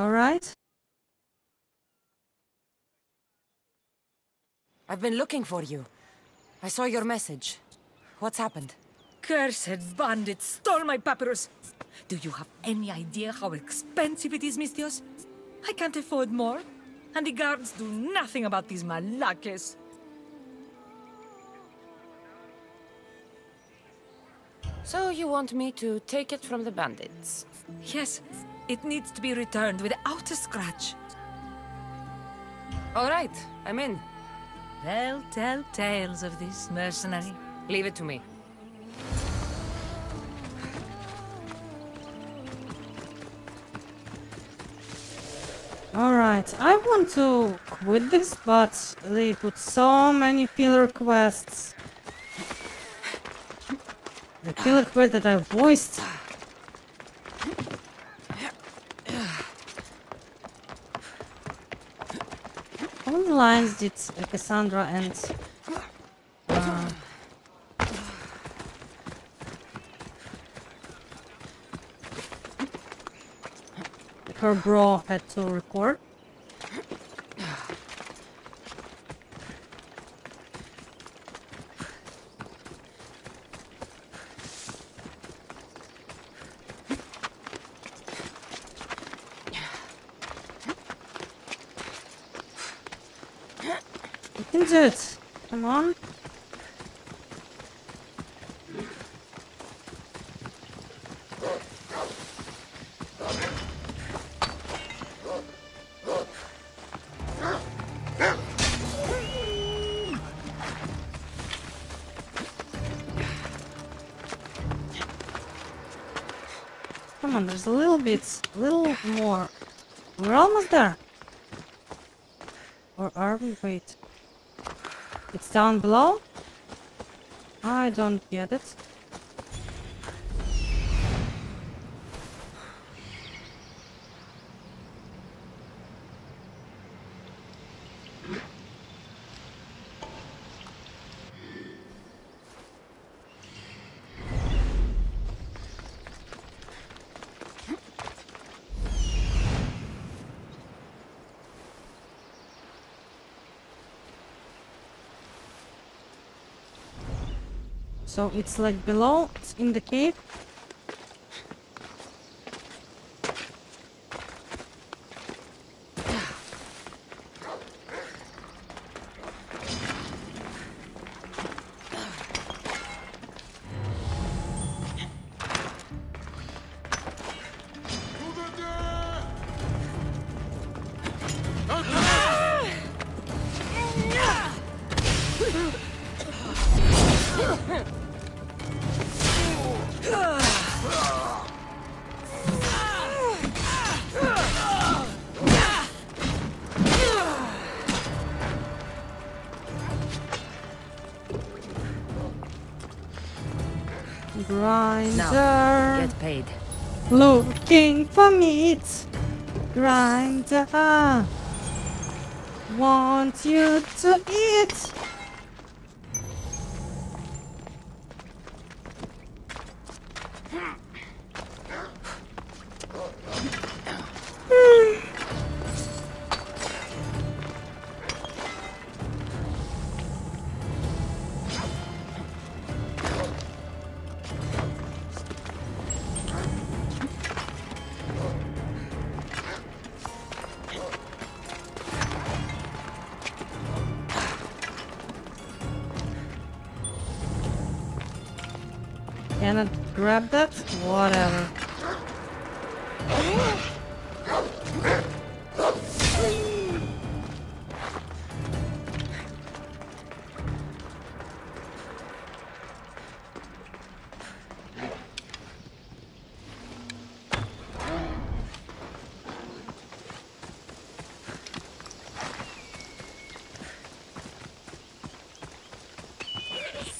alright? I've been looking for you. I saw your message. What's happened? Cursed bandits stole my papyrus. Do you have any idea how expensive it is, Misthios? I can't afford more. And the guards do nothing about these malakes. So you want me to take it from the bandits? Yes, it needs to be returned without a scratch. All right, I'm in. They'll tell tales of this mercenary. Leave it to me. Alright, I want to quit this, but they put so many filler quests. The filler quest that I voiced. Did uh, Kassandra and uh, her bro had to record? It. Come on. Come on, there's a little bit, a little more. We're almost there. Or are we? Wait. Down below? I don't get it. So it's like below, it's in the cave. Looking for meat. Grinder. Want you to eat. Grab that? Whatever.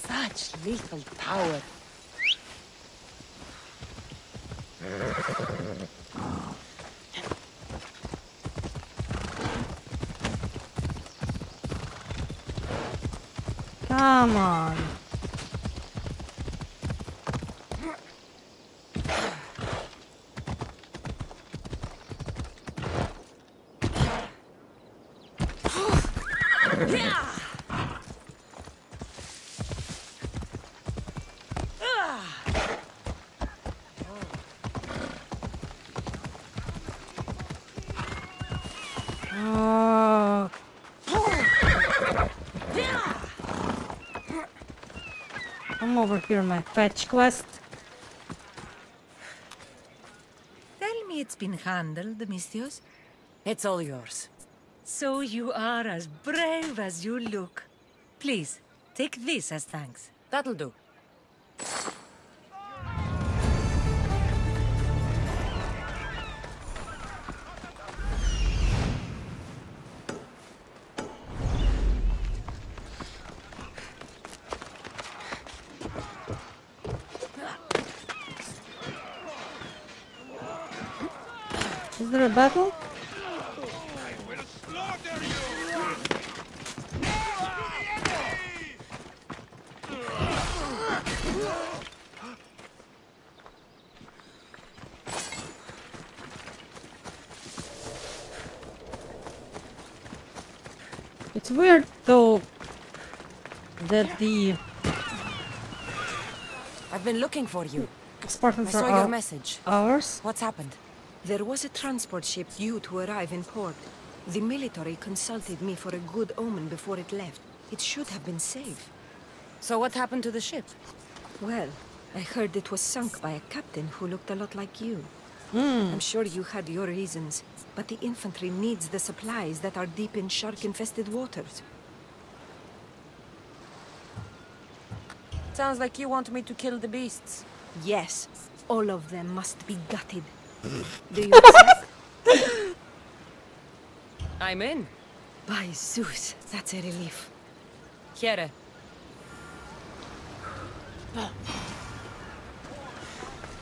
Such lethal power. Come on. Oh. Come over here, my fetch quest. Tell me it's been handled, Misthios. It's all yours. So you are as brave as you look. Please, take this as thanks. That'll do. Battle? It's weird though that the I've been looking for you. Spartans I saw your our- message. ours. What's happened? There was a transport ship due to arrive in port. The military consulted me for a good omen before it left. It should have been safe. So what happened to the ship? Well, I heard it was sunk by a captain who looked a lot like you. Hmm. I'm sure you had your reasons, but the infantry needs the supplies that are deep in shark-infested waters. Sounds like you want me to kill the beasts. Yes, all of them must be gutted. Do you accept? I'm in. By Zeus, that's a relief. Here.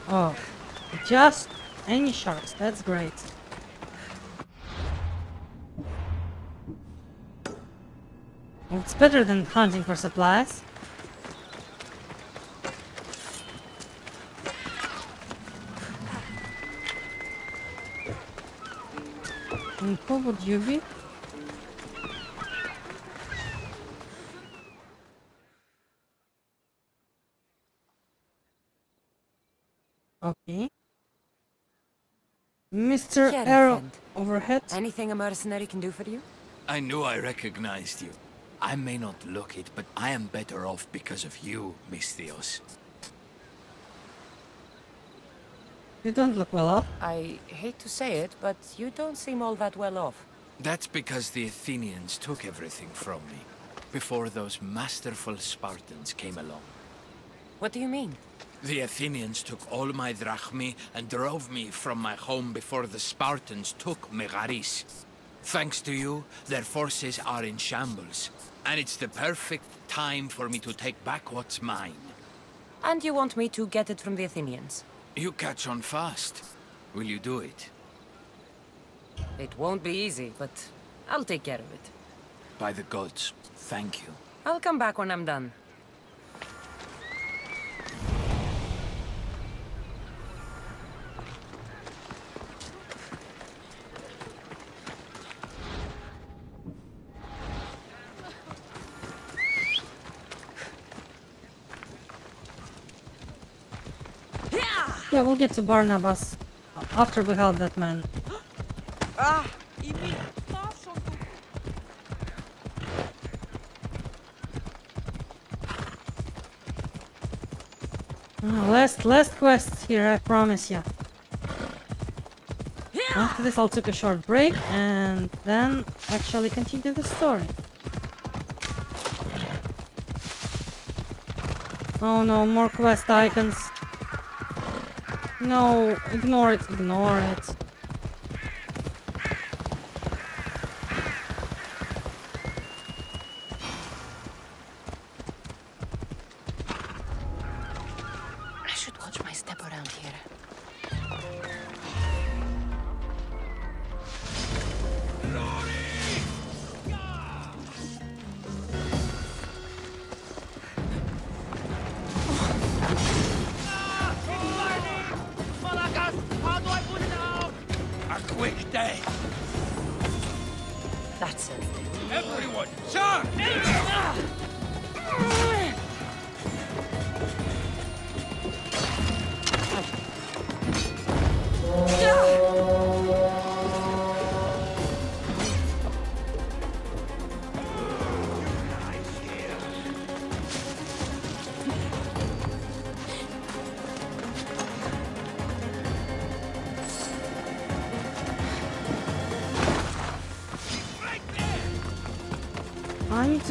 Oh, just any sharks. That's great. It's better than hunting for supplies. And who would you be? Okay. Mr. Here, Arrow overhead. Anything a mercenary can do for you? I knew I recognized you. I may not look it, but I am better off because of you, Misthios. You don't look well off. I hate to say it, but you don't seem all that well off. That's because the Athenians took everything from me, before those masterful Spartans came along. What do you mean? The Athenians took all my drachmi and drove me from my home before the Spartans took Megaris. Thanks to you, their forces are in shambles, and it's the perfect time for me to take back what's mine. And you want me to get it from the Athenians? You catch on fast. Will you do it? It won't be easy, but I'll take care of it. By the gods, thank you. I'll come back when I'm done. Yeah, we'll get to Barnabas after we help that man. Ah, last, last quest here, I promise you. After this, I'll take a short break and then actually continue the story. Oh no, more quest icons. No, ignore it, ignore it.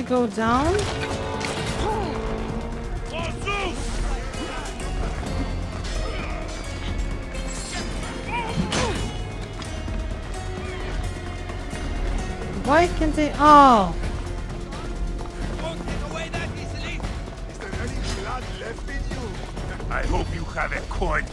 Go down. Why can't they? Oh? I hope you have a coin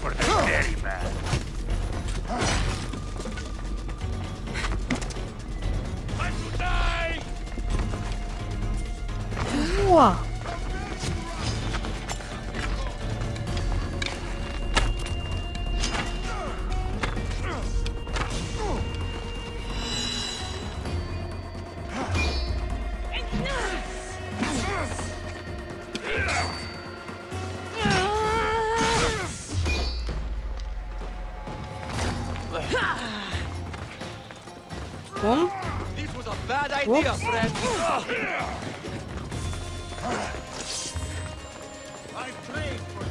idea, Whoops. friend! I for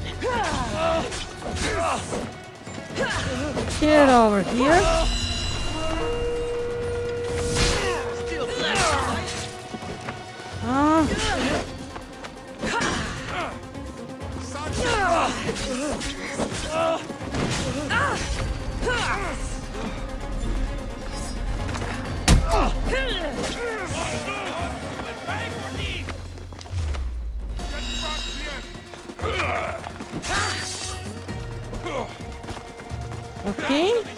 Get over here. Okay.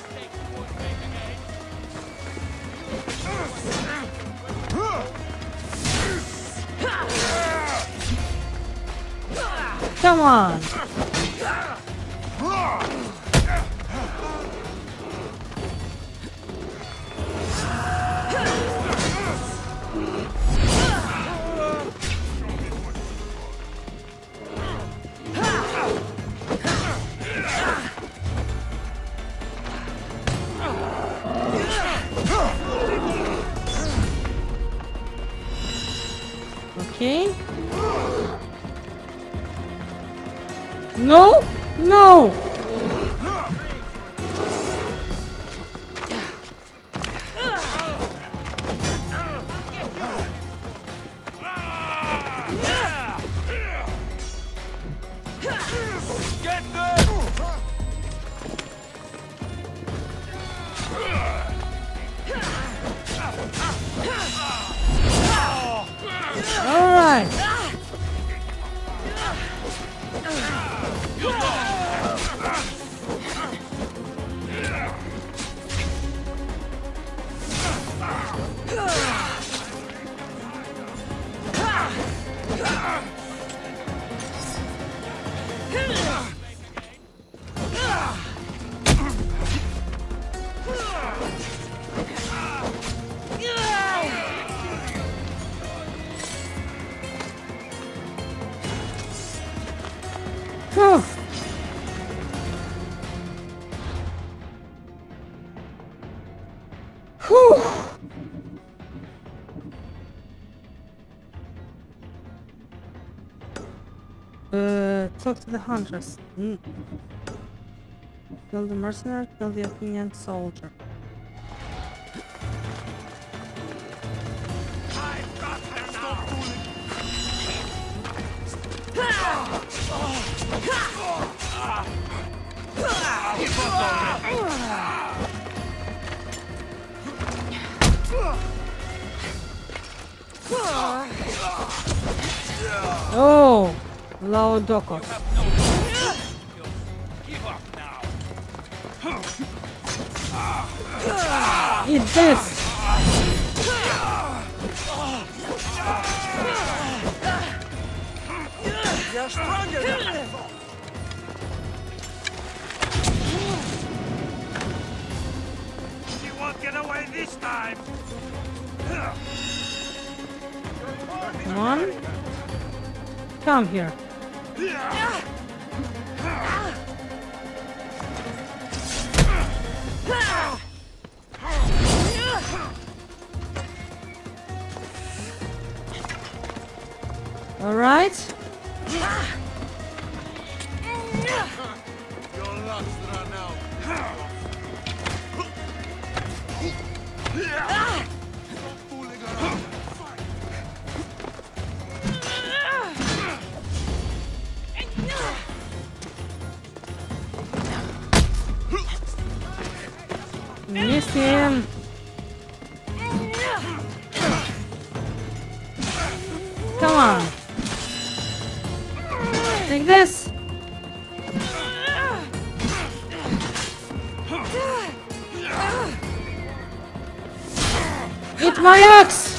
Whew. Uh, talk to the hunters. Mm. Kill the mercenary, kill the Athenian soldier. I've got Oh, now! Eat this! You're stronger than! She won't get away this time! Come on. Come here. All right. Him. Come on. Take this. Eat my axe.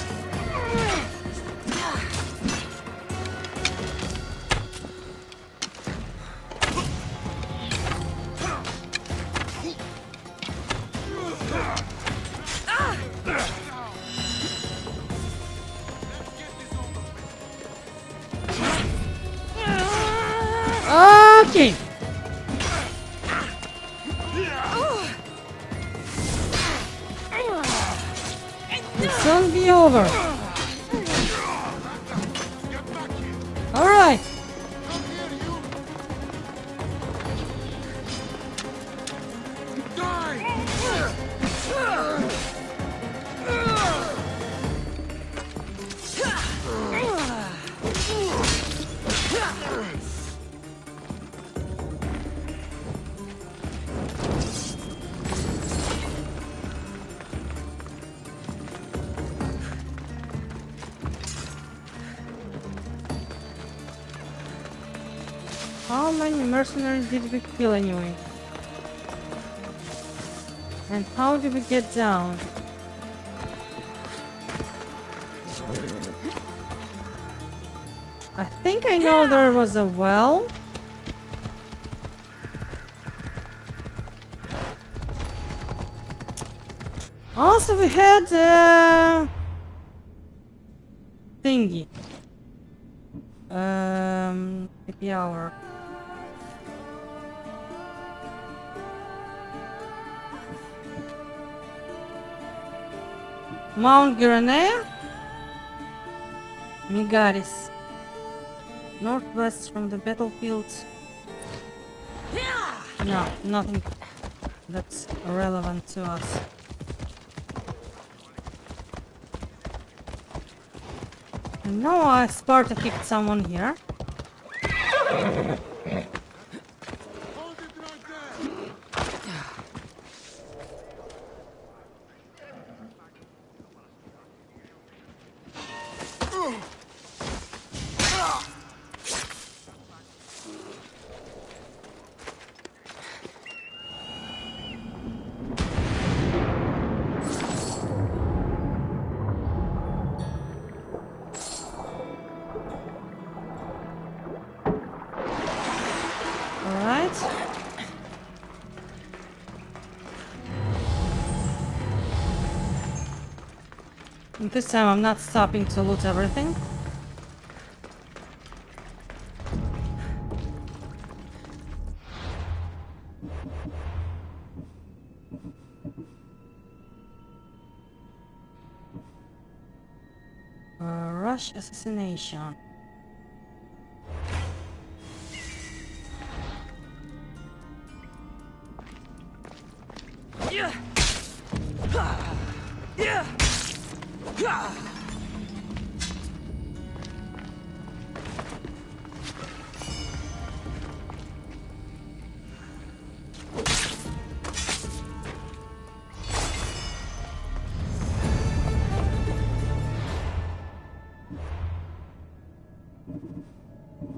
Many mercenaries did we kill anyway? And how did we get down? I think I know there was a well. Also, we had uh, thingy. Um, happy hour. Mount Geraneia? Megaris. Northwest from the battlefield. No, nothing that's relevant to us. No, uh, Sparta kicked someone here. This time I'm not stopping to loot everything. Uh, rush assassination.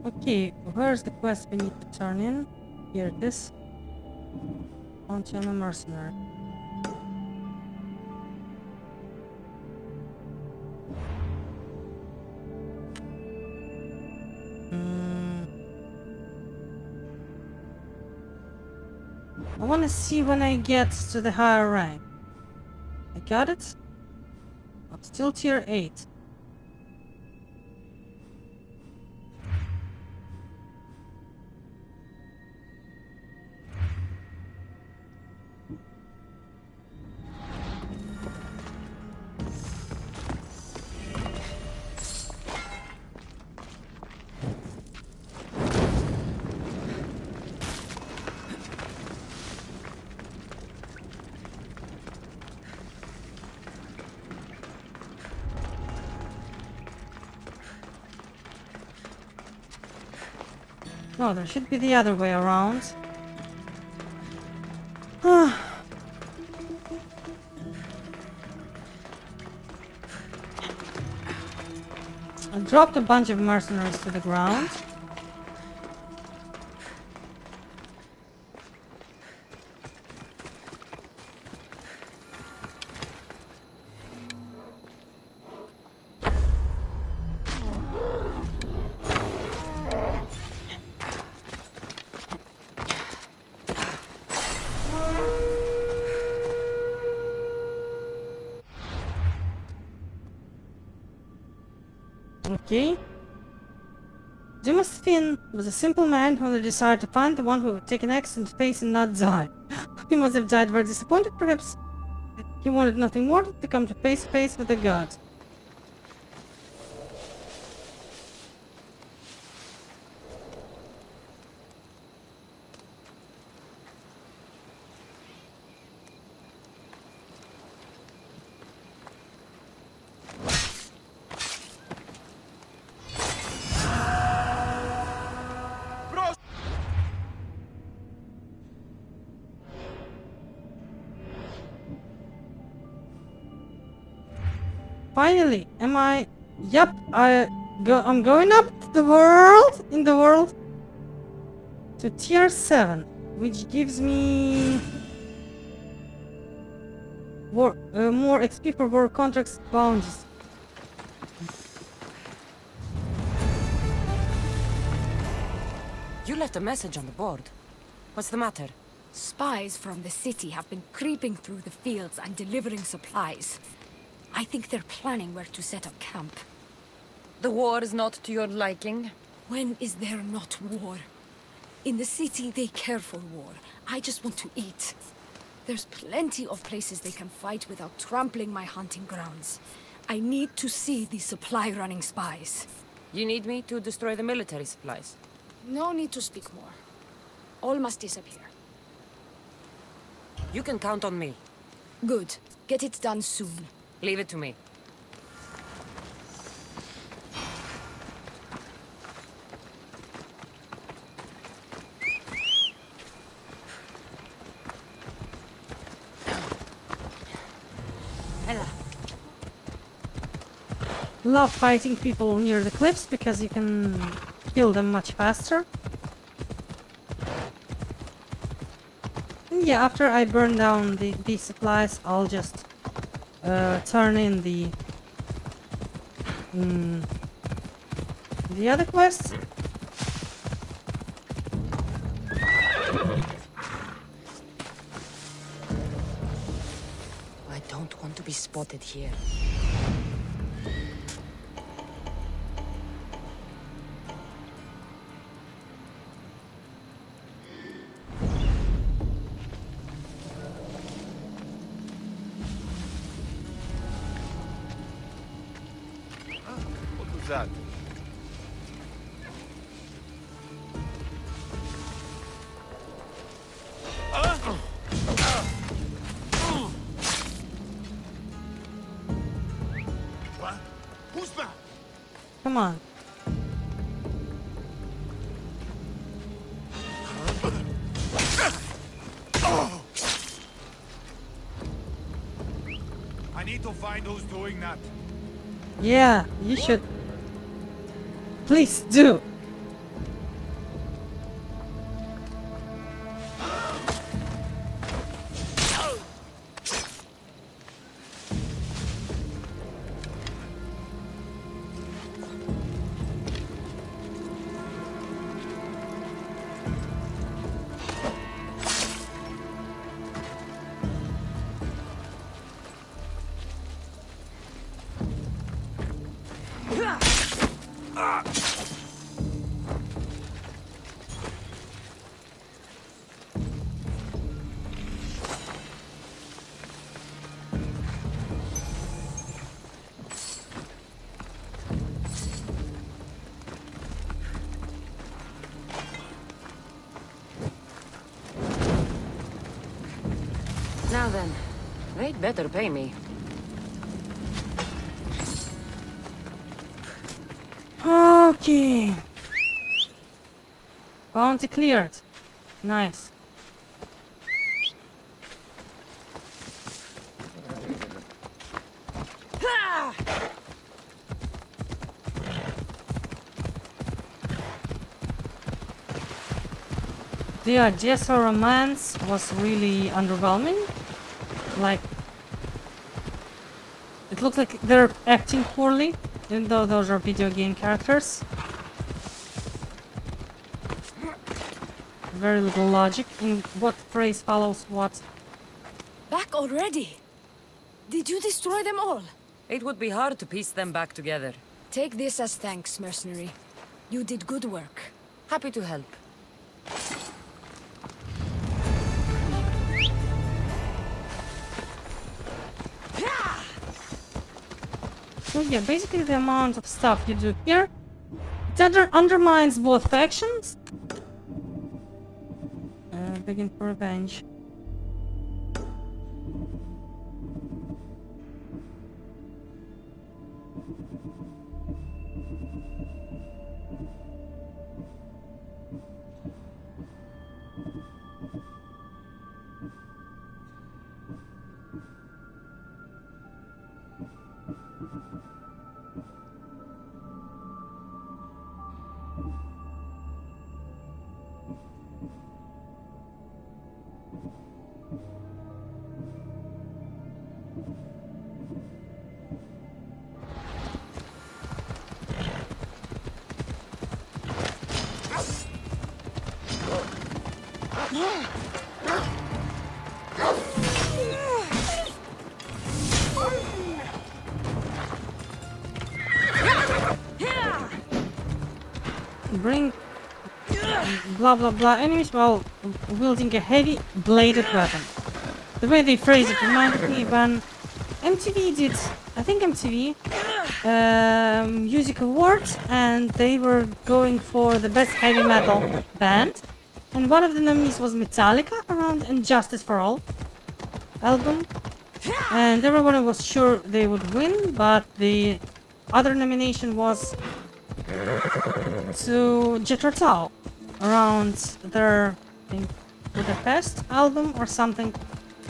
Okay, where's the quest we need to turn in? Here it is. Onto a mercenary. Hmm. I want to see when I get to the higher rank. I got it? I'm still tier 8. No, there should be the other way around. I dropped a bunch of mercenaries to the ground. Was a simple man who only desired to find the one who would take an axe face and not die. he must have died very disappointed, perhaps. He wanted nothing more than to come to face to face with the gods. Finally, am I? Yep, I go. I'm going up to the world in the world to tier seven, which gives me war, uh, more XP for war contracts bounties. You left a message on the board. What's the matter? Spies from the city have been creeping through the fields and delivering supplies. I think they're planning where to set up camp. The war is not to your liking? When is there not war? In the city, they care for war. I just want to eat. There's plenty of places they can fight without trampling my hunting grounds. I need to see the supply-running spies. You need me to destroy the military supplies? No need to speak more. All must disappear. You can count on me. Good. Get it done soon. Leave it to me. Love fighting people near the cliffs because you can kill them much faster. Yeah, after I burn down the, these supplies, I'll just uh, turn in the mm, the other quest. I don't want to be spotted here. Come on. I need to find who's doing that. Yeah, you should. Please do. They'd better pay me. Okay. Bounty cleared. Nice. The Jessa romance was really underwhelming. Like, it looks like they're acting poorly, even though those are video game characters. Very little logic in what phrase follows what. Back already? Did you destroy them all? It would be hard to piece them back together. Take this as thanks, mercenary. You did good work. Happy to help. So yeah, basically the amount of stuff you do here, under undermines both factions. Uh, begging for revenge. Blah blah blah. Enemies while wielding a heavy bladed weapon. The way they phrase it reminded me when MTV did, I think MTV, um, Music Awards, and they were going for the best heavy metal band, and one of the nominees was Metallica around "And Justice for All" album, and everyone was sure they would win, but the other nomination was to Jethro Tull around their I think, Budapest album or something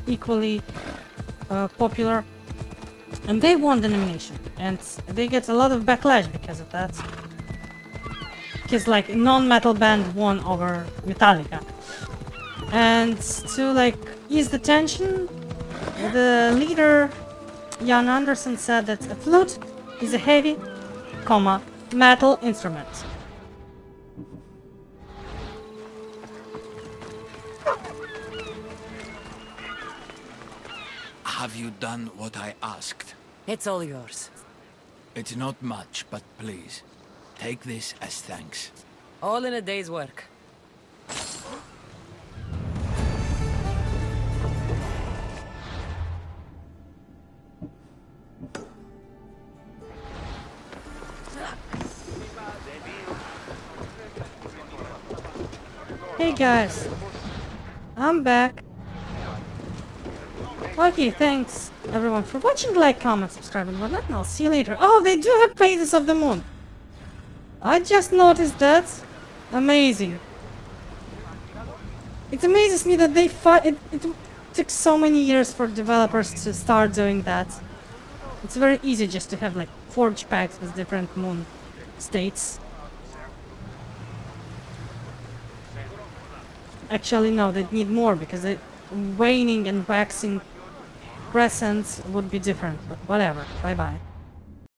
equally uh, popular. And they won the nomination. And they get a lot of backlash because of that. Because like non-metal band won over Metallica. And to like ease the tension the leader Jan Anderson said that a flute is a heavy comma metal instrument Have you done what I asked? It's all yours. It's not much, but please, take this as thanks. All in a day's work. Hey guys, I'm back. Okay, thanks everyone for watching, like, comment, subscribe and whatnot, and I'll see you later. Oh, they do have Phases of the Moon. I just noticed that. Amazing. It amazes me that they fight. It, it took so many years for developers to start doing that. It's very easy just to have like forge packs with different moon states. Actually, no, they need more because it, waning and waxing crescents would be different. But whatever. Bye bye.